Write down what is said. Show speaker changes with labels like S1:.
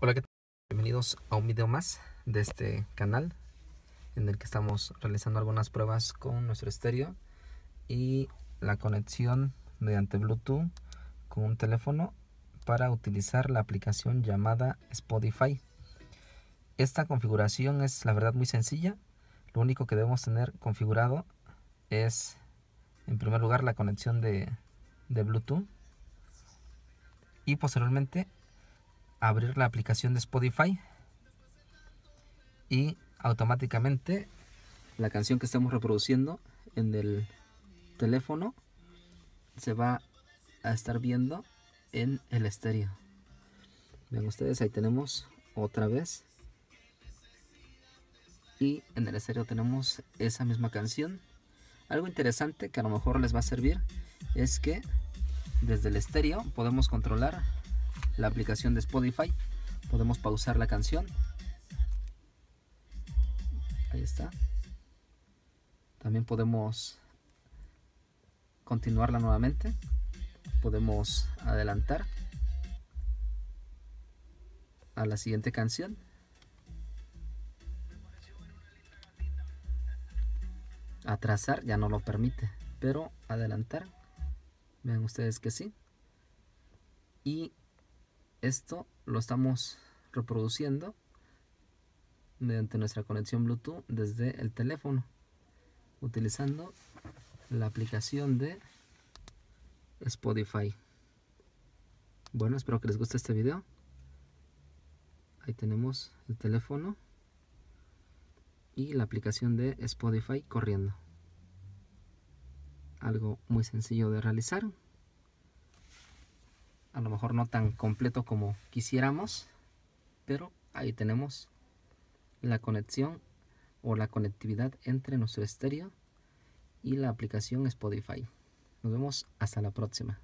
S1: Hola, ¿qué tal? Bienvenidos a un video más de este canal en el que estamos realizando algunas pruebas con nuestro estéreo y la conexión mediante Bluetooth con un teléfono para utilizar la aplicación llamada Spotify. Esta configuración es la verdad muy sencilla. Lo único que debemos tener configurado es en primer lugar la conexión de, de Bluetooth y posteriormente abrir la aplicación de Spotify y automáticamente la canción que estamos reproduciendo en el teléfono se va a estar viendo en el estéreo. Ven ustedes, ahí tenemos otra vez. Y en el estéreo tenemos esa misma canción. Algo interesante que a lo mejor les va a servir es que desde el estéreo podemos controlar la aplicación de Spotify. Podemos pausar la canción. Ahí está. También podemos continuarla nuevamente. Podemos adelantar a la siguiente canción. Atrasar ya no lo permite, pero adelantar, vean ustedes que sí. Y esto lo estamos reproduciendo mediante nuestra conexión Bluetooth desde el teléfono utilizando la aplicación de Spotify. Bueno, espero que les guste este video. Ahí tenemos el teléfono y la aplicación de Spotify corriendo. Algo muy sencillo de realizar a lo mejor no tan completo como quisiéramos, pero ahí tenemos la conexión o la conectividad entre nuestro estéreo y la aplicación Spotify. Nos vemos hasta la próxima.